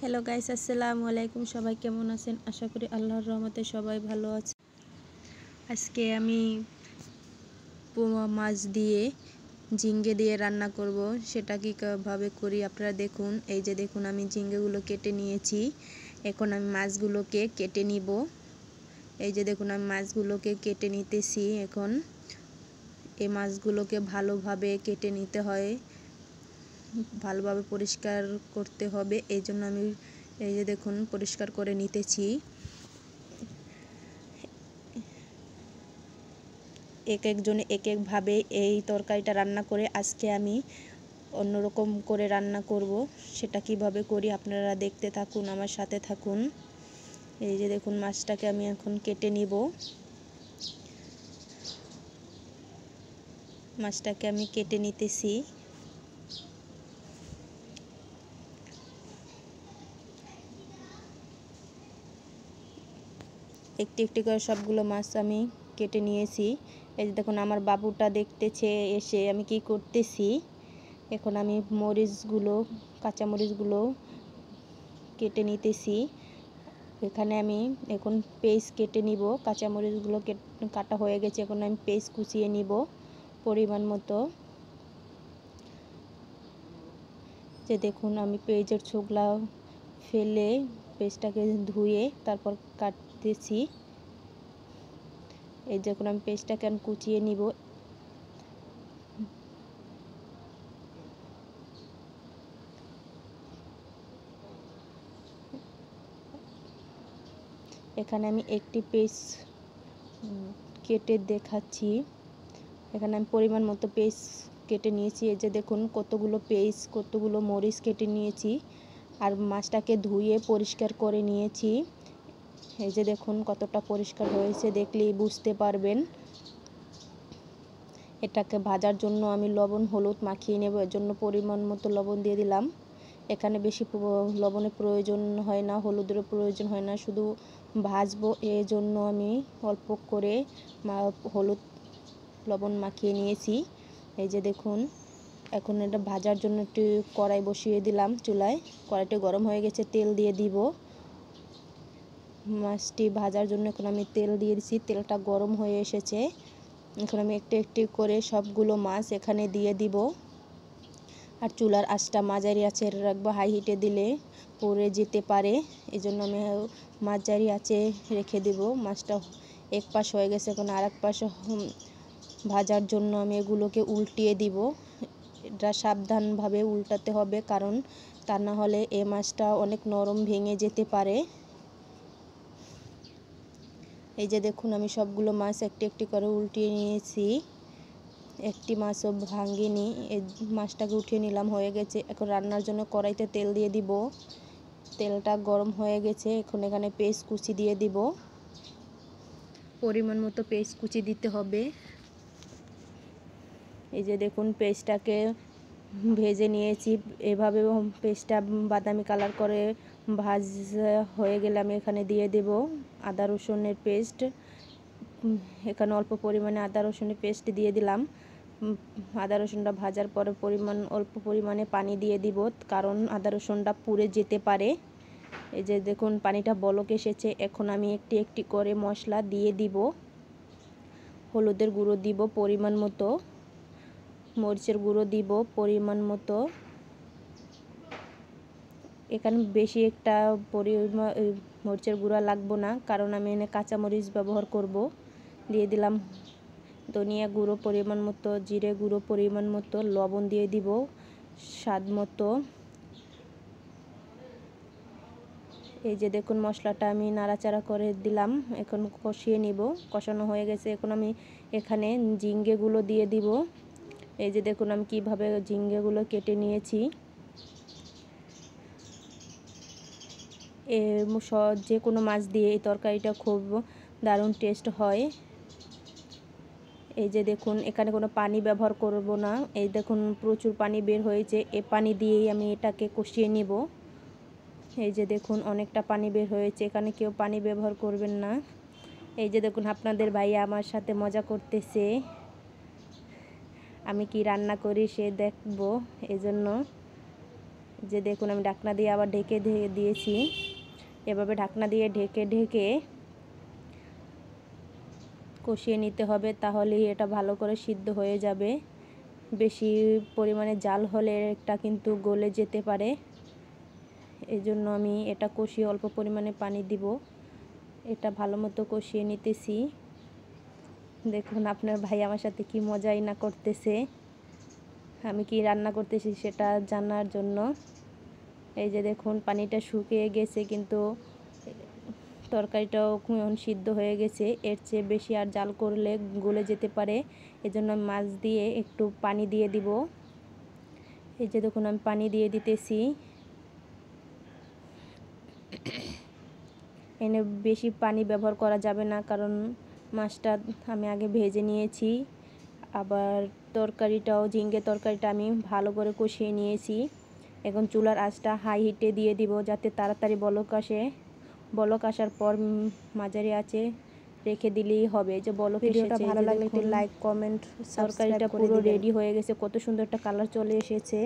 Hello guys আসসালামু আলাইকুম। সবাই কেমন আছেন? আশা করি আল্লাহর রহমতে সবাই ভালো আছে আজকে আমি মাছ দিয়ে ঝিঙ্গে দিয়ে রান্না করব। সেটা কীভাবে করি আপনারা দেখুন। এই যে দেখুন, আমি ঝিঙ্গেগুলো কেটে নিয়েছি। এখন আমি মাছগুলোকে কেটে নিব। এই যে দেখুন, আমি মাছগুলোকে কেটে নিতেছি। এখন এই মাছগুলোকে ভালোভাবে কেটে নিতে হয়। ভালোভাবে পরিষ্কার করতে হবে, এই জন্য আমি এই যে দেখুন পরিষ্কার করে নিতেছি। এক একজনে এক একভাবে এই তরকারিটা রান্না করে আজকে আমি অন্যরকম করে রান্না করব, সেটা কীভাবে করি আপনারা দেখতে থাকুন, আমার সাথে থাকুন। এই যে দেখুন মাছটাকে আমি এখন কেটে নিব। মাছটাকে আমি কেটে নিতেছি। একটি একটি করে সবগুলো মাছ আমি কেটে নিয়েছি। এই যে দেখুন, আমার বাবুটা দেখতেছে, এসে আমি কি করতেছি? এখন আমি মরিচগুলো, কাঁচা মরিচগুলো কেটে নিতেছি। এখানে আমি এখন পেস্ট কেটে নিব। কাঁচা মরিচগুলো কাটা হয়ে গেছে, এখন আমি পেস্ট কুচিয়ে নিব পরিমাণ মতো। যে দেখুন, আমি পেঁয়াজের ছোকলা ফেলে পেস্টটাকে ধুয়ে তারপর কাটতেছি। এই দেখুন, আমি পেস্টটাকে আমি কুচিয়ে নিব। এখানে আমি একটি পেস্ট কেটে দেখাচ্ছি। এখানে আমি পরিমাণ মতো পেস্ট কেটে নিয়েছি। এই যে দেখুন, কতগুলো পেস্ট, কতগুলো মরিচ কেটে নিয়েছি। আর মাছটাকে ধুয়ে পরিষ্কার করে নিয়েছি। এই যে দেখুন কতটা পরিষ্কার হয়েছে, দেখলেই বুঝতে পারবেন। এটাকে ভাজার জন্য আমি লবণ, হলুদ মাখিয়ে নেব, এর জন্য পরিমাণ মতো লবণ দিয়ে দিলাম। এখানে বেশি লবণের প্রয়োজন হয় না, হলুদেরও প্রয়োজন হয় না, শুধু ভাজবো, এই জন্য আমি অল্প করে হলুদ লবণ মাখিয়ে নিয়েছি। এই যে দেখুন এখন এটা ভাজার জন্য একটু কড়াই বসিয়ে দিলাম চুলায়। কড়াইটি গরম হয়ে গেছে, তেল দিয়ে দিব। মাছটি ভাজার জন্য এখন আমি তেল দিয়ে দিচ্ছি তেলটা গরম হয়ে এসেছে। এখন আমি একটু একটু করে সবগুলো মাছ এখানে দিয়ে দিব। আর চুলার আঁচটা মাঝারি আছে রাখব হাই হিটে দিলে পড়ে যেতে পারে। এই জন্য আমি মাঝারি আছে রেখে দেব। মাছটা এক পাশ হয়ে গেছে, এখন আর এক পাশ ভাজার জন্য আমি এগুলোকে উল্টিয়ে দিব। এটা সাবধানভাবে উল্টাতে হবে, কারণ তা না হলে এ মাছটা অনেক নরম ভেঙে যেতে পারে। এই যে দেখুন, আমি সবগুলো মাছ একটি একটি করে উল্টিয়ে নিয়েছি। একটি মাছও ভাঙিনি এই মাছটাকে উঠিয়ে নিলাম, হয়ে গেছে। এখন রান্নার জন্য কড়াইতে তেল দিয়ে দিব। তেলটা গরম হয়ে গেছে, এখন এখানে পেস্ট কুচি দিয়ে দিব। পরিমাণ মতো পেস্ট কুচি দিতে হবে। এই যে দেখুন পেস্টটাকে ভেজে নিয়েছি। এভাবে পেস্টটা বাদামি কালার করে ভাজা হয়ে গেলে আমি এখানে দিয়ে দেব আদা রসুনের পেস্ট। এখানে অল্প পরিমাণে আদা রসুনের পেস্ট দিয়ে দিলাম। আদা রসুনটা ভাজার পরে পরিমাণ, অল্প পরিমাণে পানি দিয়ে দিব, কারণ আদা রসুনটা পুড়ে যেতে পারে। এই যে দেখুন পানিটা বলক এসেছে, এখন আমি একটি একটি করে মশলা দিয়ে দিব। হলুদের গুঁড়ো দিব পরিমাণ মতো। মরিচের গুঁড়ো দিব পরিমাণ মতো। এখানে বেশি একটা পরিমাণ মরিচের গুঁড়া লাগবো না, কারণ আমি এনে কাঁচা মরিচ ব্যবহার করব। দিয়ে দিলাম ধনিয়া গুঁড়ো পরিমাণ মতো, জিরে গুঁড়ো পরিমাণ মতো, লবণ দিয়ে দিব স্বাদ মতো। এই যে দেখুন মশলাটা আমি নাড়াচাড়া করে দিলাম, এখন কষিয়ে নিব। কষানো হয়ে গেছে, এখন আমি এখানে ঝিঙ্গেগুলো দিয়ে দিব। এই যে দেখুন আমি কীভাবে ঝিঙ্গেগুলো কেটে নিয়েছি। এ যে কোনো মাছ দিয়ে এই তরকারিটা খুব দারুণ টেস্ট হয়। এই যে দেখুন, এখানে কোনো পানি ব্যবহার করব না। এই দেখুন, প্রচুর পানি বের হয়েছে। এ পানি দিয়েই আমি এটাকে কষিয়ে নিব। এই যে দেখুন, অনেকটা পানি বের হয়েছে। এখানে কেউ পানি ব্যবহার করবেন না। এই যে দেখুন, আপনাদের ভাই আমার সাথে মজা করতেছে। আমি কি রান্না করি সে দেখব। এজন্য যে দেখুন, আমি ঢাকনা দিয়ে আবার ঢেকে দিয়ে দিয়েছি। এভাবে ঢাকনা দিয়ে ঢেকে ঢেকে কষিয়ে নিতে হবে, তাহলেই এটা ভালো করে সিদ্ধ হয়ে যাবে। বেশি পরিমাণে জাল হলে এটা কিন্তু গলে যেতে পারে। এই জন্য আমি এটা কষিয়ে অল্প পরিমাণে পানি দিব। এটা ভালো মতো কষিয়ে নিতেছি। দেখুন, আপনার ভাই আমার সাথে কি মজাই না করতেছে। আমি কি রান্না করতেছি সেটা জানার জন্য। এই যে দেখুন, পানিটা শুকিয়ে গেছে কিন্তু তরকারিটাও সিদ্ধ হয়ে গেছে। এর চেয়ে বেশি আর জাল করলে গলে যেতে পারে। এজন্য মাছ দিয়ে একটু পানি দিয়ে দিব। এই যে দেখুন, আমি পানি দিয়ে দিতেছি। এনে বেশি পানি ব্যবহার করা যাবে না, কারণ মাছটা আমি আগে ভেজে নিয়েছি। আবার তরকারিটাও ঝিঙ্গে তরকারিটা আমি ভালো করে কষিয়ে নিয়েছি। এখন চুলার আঁচটা হাই হিটে দিয়ে দিব যাতে তাড়াতাড়ি বলক আসে। বলক আসার পর মাঝারি আছে রেখে দিলেই হবে। যে বলক ভিডিওটা ভালো লাগলে একটু লাইক কমেন্ট তরকারিটা পুরো রেডি হয়ে গেছে। কত সুন্দর একটা কালার চলে এসেছে।